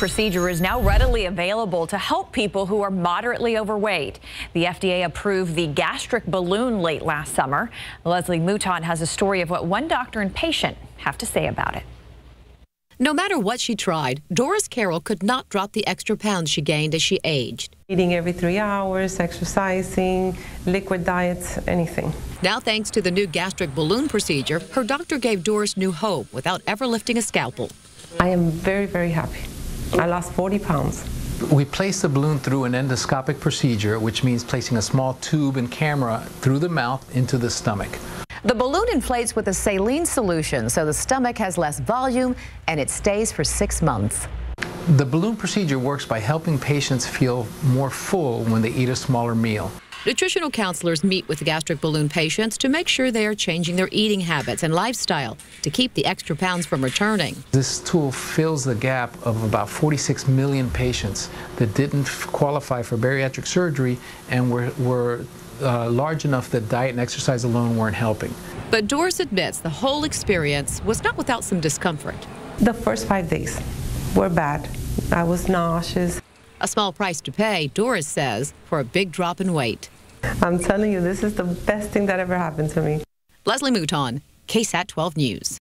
procedure is now readily available to help people who are moderately overweight. The FDA approved the gastric balloon late last summer. Leslie Mouton has a story of what one doctor and patient have to say about it. No matter what she tried, Doris Carroll could not drop the extra pounds she gained as she aged. Eating every three hours, exercising, liquid diets, anything. Now, thanks to the new gastric balloon procedure, her doctor gave Doris new hope without ever lifting a scalpel. I am very, very happy. I lost 40 pounds. We place the balloon through an endoscopic procedure, which means placing a small tube and camera through the mouth into the stomach. The balloon inflates with a saline solution, so the stomach has less volume and it stays for six months. The balloon procedure works by helping patients feel more full when they eat a smaller meal. Nutritional counselors meet with gastric balloon patients to make sure they are changing their eating habits and lifestyle to keep the extra pounds from returning. This tool fills the gap of about 46 million patients that didn't qualify for bariatric surgery and were, were uh, large enough that diet and exercise alone weren't helping. But Doris admits the whole experience was not without some discomfort. The first five days were bad. I was nauseous. A small price to pay, Doris says, for a big drop in weight. I'm telling you, this is the best thing that ever happened to me. Leslie Mouton, KSAT 12 News.